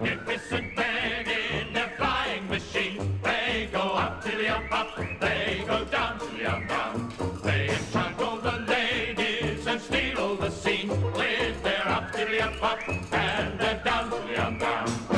magnificent men in their flying machine. They go up to the up up, they go down to the up down. They enchant all the ladies and steal all the scene with their up to the up up and their down to the up down.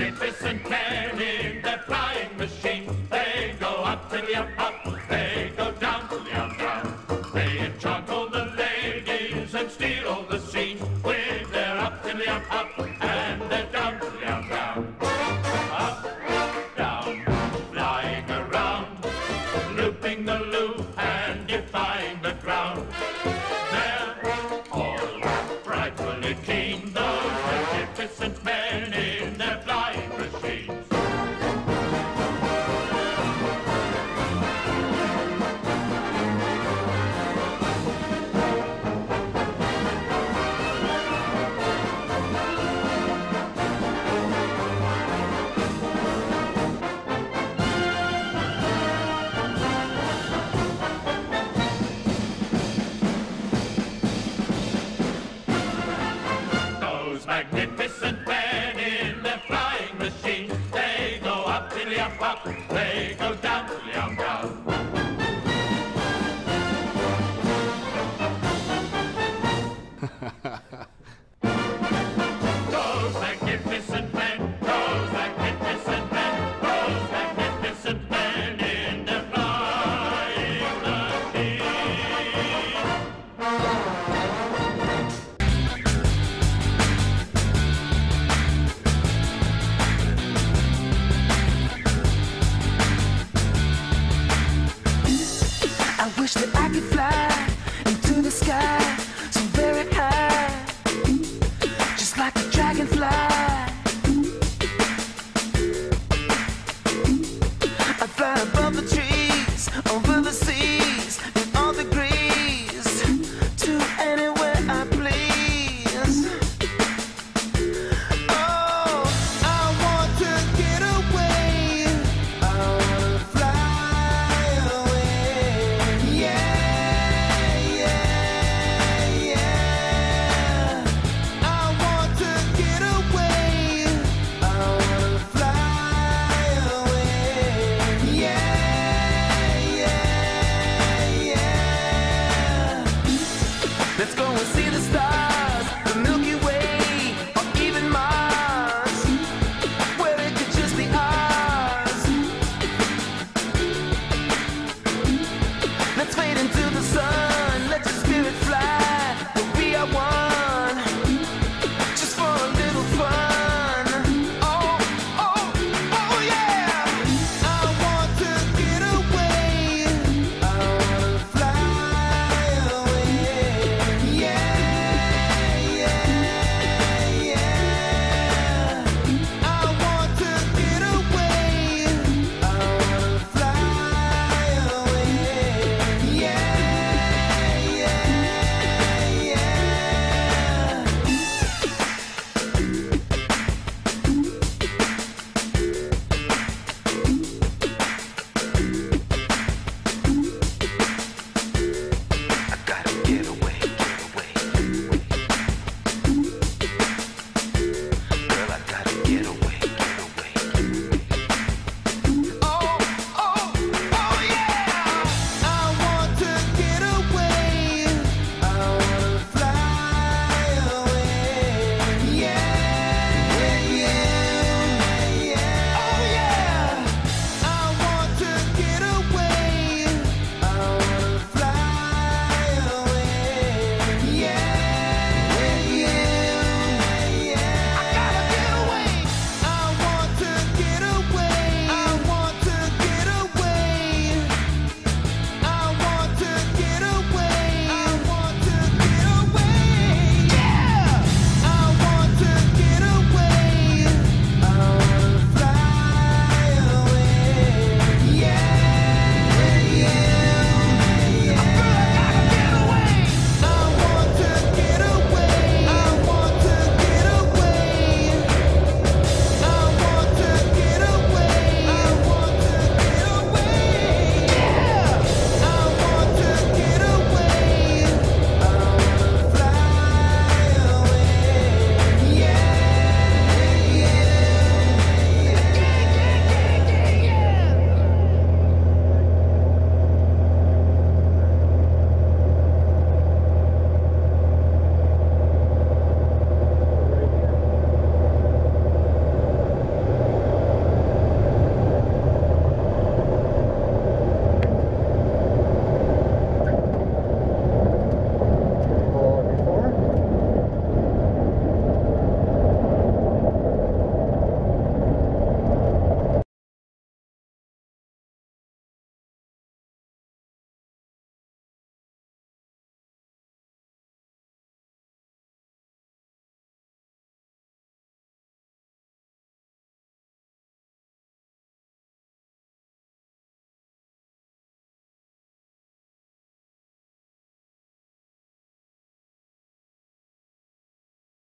Magnificent men in their flying machines, they go up to the up up, they go down to the up down. They enchant all the ladies and steal all the scene with their up to the up up and their down to the up down. Up, down, flying around, looping the loop flying machines, they go up to the up up, they go down to the down Fly into the sky.